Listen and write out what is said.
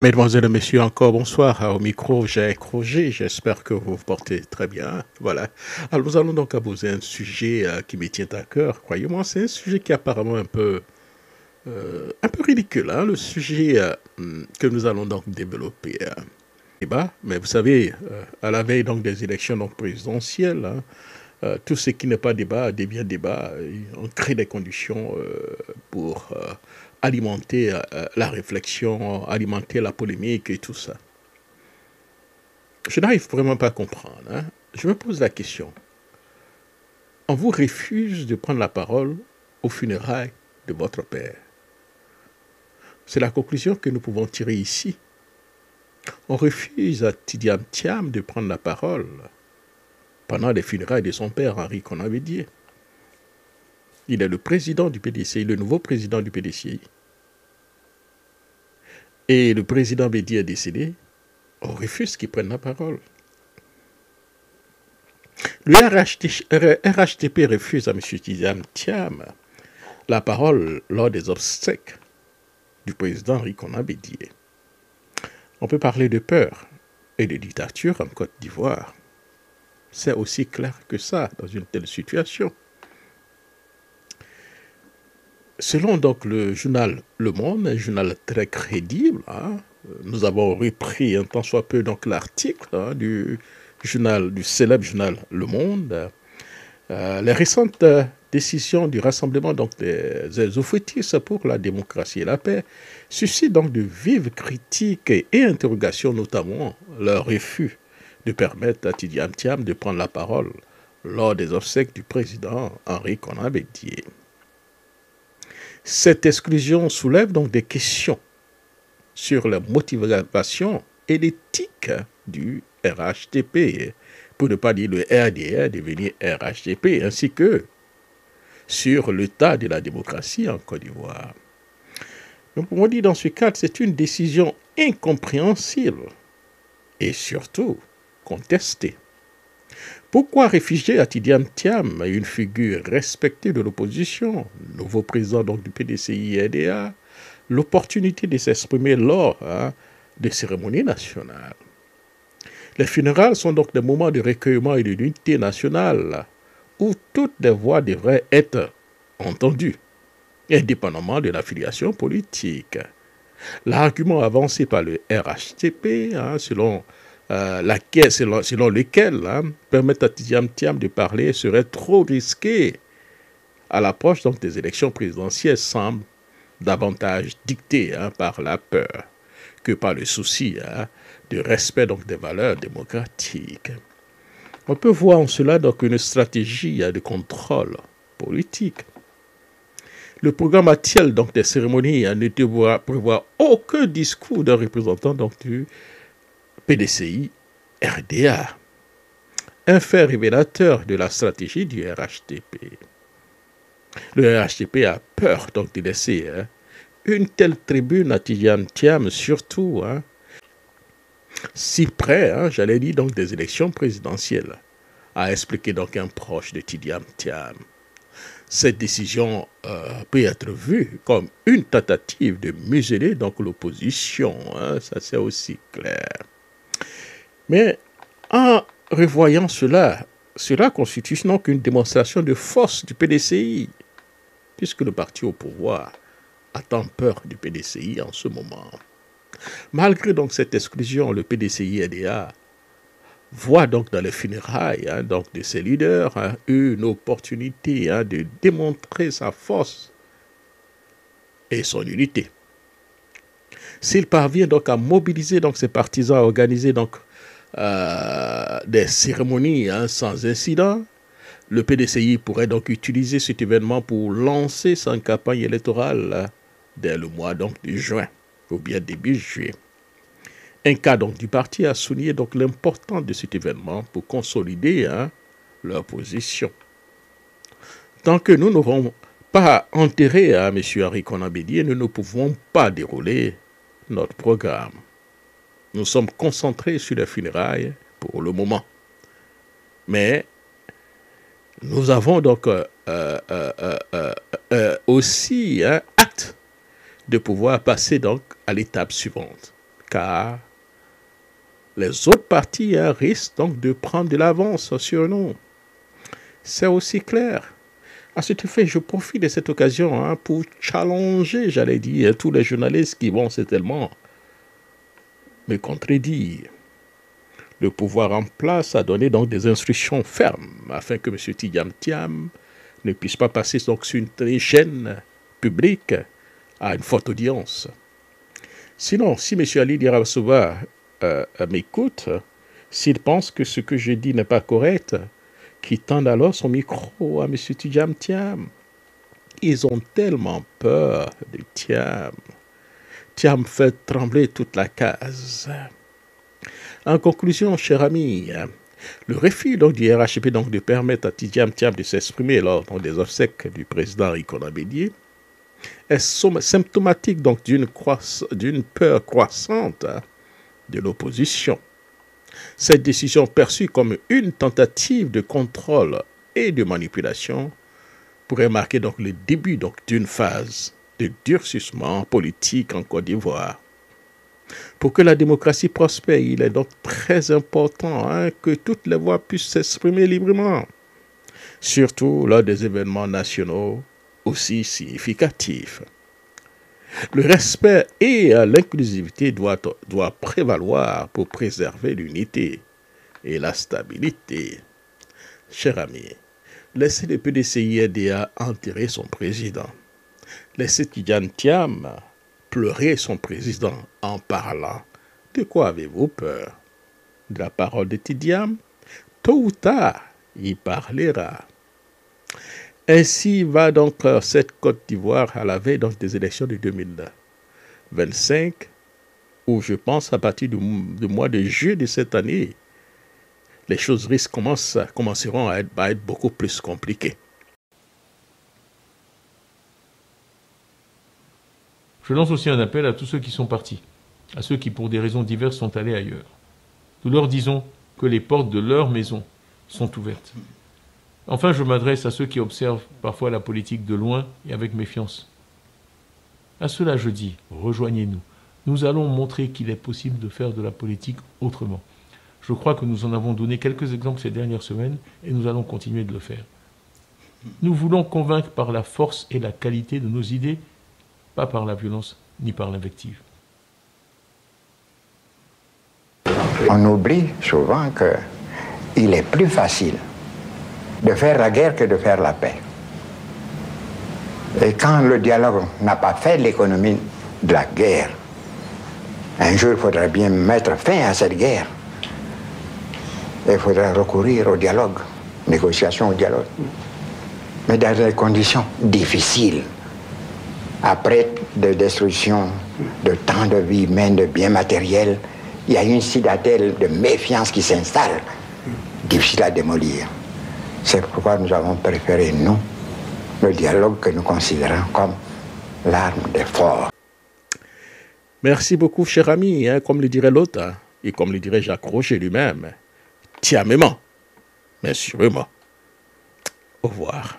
Mesdemoiselles et messieurs, encore bonsoir. Au micro, j'ai Roger. J'espère que vous vous portez très bien. Voilà. Alors, nous allons donc aborder un sujet euh, qui me tient à cœur. Croyez-moi, c'est un sujet qui est apparemment un peu, euh, un peu ridicule. Hein, le sujet euh, que nous allons donc développer. débat, mais vous savez, à la veille donc des élections présidentielles, hein, tout ce qui n'est pas débat devient débat. On crée des conditions pour alimenter euh, la réflexion, alimenter la polémique et tout ça. Je n'arrive vraiment pas à comprendre. Hein. Je me pose la question. On vous refuse de prendre la parole aux funérailles de votre père. C'est la conclusion que nous pouvons tirer ici. On refuse à Tidiam Thiam de prendre la parole pendant les funérailles de son père, Henri Conavédier. Il est le président du PDCI, le nouveau président du PDCI. Et le président Bédi est décédé. On refuse qu'il prenne la parole. Le RHTP refuse à M. Tiziam Thiam la parole lors des obsèques du président Rikona Bédier. On peut parler de peur et de dictature en Côte d'Ivoire. C'est aussi clair que ça dans une telle situation. Selon le journal Le Monde, un journal très crédible, hein, nous avons repris un tant soit peu donc l'article hein, du journal, du célèbre journal Le Monde. Euh, les récentes décisions du rassemblement donc des, des pour la démocratie et la paix suscitent donc de vives critiques et, interrogations, notamment leur refus de permettre à Tidiam Thiam de prendre la parole lors des obsèques du président Henri Conan Bédier. Cette exclusion soulève donc des questions sur la motivation et l'éthique du RHTP, pour ne pas dire le RDR devenir RHTP, ainsi que sur l'état de la démocratie en Côte d'Ivoire. Donc, on dit dans ce cadre, c'est une décision incompréhensible et surtout contestée. Pourquoi réfugier à Tidiam Thiam, une figure respectée de l'opposition, nouveau président donc du PDCI-EDA, l'opportunité de s'exprimer lors hein, des cérémonies nationales? Les funérailles sont donc des moments de recueillement et d'unité nationale où toutes les voix devraient être entendues, indépendamment de l'affiliation politique. L'argument avancé par le RHTP, hein, selon euh, laquelle, selon, selon hein, permettre à Tidiam Thiam de parler serait trop risqué à l'approche donc des élections présidentielles semble davantage dicté hein, par la peur que par le souci hein, de respect donc des valeurs démocratiques. On peut voir en cela donc une stratégie de contrôle politique. Le programme actuel donc des cérémonies ne prévoit aucun discours d'un représentant donc du PDCI RDA, un fait révélateur de la stratégie du RHTP. Le RHTP a peur donc de laisser hein, une telle tribune à Tidiane Thiam, surtout hein, si près, hein, j'allais dire donc des élections présidentielles, a expliqué donc un proche de Tidiane Thiam. Cette décision euh, peut être vue comme une tentative de museler l'opposition, ça c'est aussi clair. Mais en revoyant cela, cela constitue donc une démonstration de force du PDCI, puisque le parti au pouvoir attend peur du PDCI en ce moment. Malgré donc cette exclusion, le PDCI-EDA voit donc dans les funérailles hein, donc de ses leaders hein, une opportunité hein, de démontrer sa force et son unité. S'il parvient donc à mobiliser donc ses partisans, à organiser donc euh, des cérémonies hein, sans incident. Le PDCI pourrait donc utiliser cet événement pour lancer sa campagne électorale hein, dès le mois donc de juin ou bien début juillet. Un cas donc du parti a souligné donc l'importance de cet événement pour consolider hein, leur position. Tant que nous n'aurons pas enterré à M. Henri Conabédier, nous ne pouvons pas dérouler notre programme. Nous sommes concentrés sur les funérailles pour le moment. Mais nous avons donc euh, euh, euh, aussi un acte de pouvoir passer donc à l'étape suivante, car les autres partis hein, risquent donc de prendre de l'avance sur nous. C'est aussi clair. À ce fait, je profite de cette occasion hein, pour challenger, j'allais dire, tous les journalistes qui vont certainement me contredire. Le pouvoir en place a donné donc des instructions fermes afin que M. Tidiam Tiam ne puisse pas passer donc sur une chaîne publique à une forte audience. Sinon, si M. Ali Dirabasouba euh, m'écoute, s'il pense que ce que je dis n'est pas correct, qu'il tende alors son micro à M. Tidiam Tiam. Ils ont tellement peur de Tiam. Tiam fait trembler toute la case. En conclusion, cher ami, le refus donc, du RHP donc, de permettre à Tidiam Tiam de s'exprimer lors des obsèques du président Icona Bédier est symptomatique donc d'une peur croissante de l'opposition. Cette décision perçue comme une tentative de contrôle et de manipulation pourrait marquer donc le début d'une phase de durcissement politique en Côte d'Ivoire. Pour que la démocratie prospère, il est donc très important hein, que toutes les voix puissent s'exprimer librement, surtout lors des événements nationaux aussi significatifs. Le respect et l'inclusivité doivent, doit prévaloir pour préserver l'unité et la stabilité. Cher ami, laissez le PDCI-RDA enterrer son président. Laissez Tidjane Thiam pleurer son président en parlant. De quoi avez-vous peur? De la parole de Tidiam? Tôt ou tard, il parlera. Ainsi va donc euh, cette Côte d'Ivoire à la veille des élections de 2025, où je pense à partir du, mois de juillet de cette année, les choses risquent, commenceront à être beaucoup plus compliquées. Je lance aussi un appel à tous ceux qui sont partis, à ceux qui pour des raisons diverses sont allés ailleurs. Nous leur disons que les portes de leur maison sont ouvertes. Enfin, je m'adresse à ceux qui observent parfois la politique de loin et avec méfiance. À cela, je dis, rejoignez-nous. Nous allons montrer qu'il est possible de faire de la politique autrement. Je crois que nous en avons donné quelques exemples ces dernières semaines et nous allons continuer de le faire. Nous voulons convaincre par la force et la qualité de nos idées, pas par la violence ni par l'invective. On oublie souvent qu'il est plus facile de faire la guerre que de faire la paix. Et quand le dialogue n'a pas fait l'économie de la guerre, un jour il faudra bien mettre fin à cette guerre. il faudra recourir au dialogue, négociation au dialogue. Mais dans des conditions difficiles. Après des destructions de temps de vie humaine, de biens matériels, il y a une citadelle de méfiance qui s'installe, difficile à démolir. C'est pourquoi nous avons préféré, nous, le dialogue que nous considérons comme l'arme des forts. Merci beaucoup, cher ami. Hein, comme le dirait l'autre, hein, et comme le dirait Jacques Roger lui-même, tiens, mais sûrement. Au revoir.